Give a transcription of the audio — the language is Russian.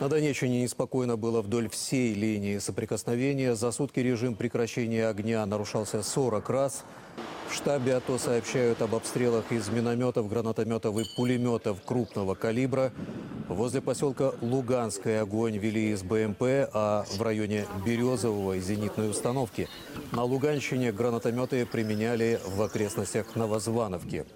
На Донеччине неспокойно было вдоль всей линии соприкосновения. За сутки режим прекращения огня нарушался 40 раз. В штабе АТО сообщают об обстрелах из минометов, гранатометов и пулеметов крупного калибра. Возле поселка Луганское огонь вели из БМП, а в районе Березового из зенитной установки. На Луганщине гранатометы применяли в окрестностях Новозвановки.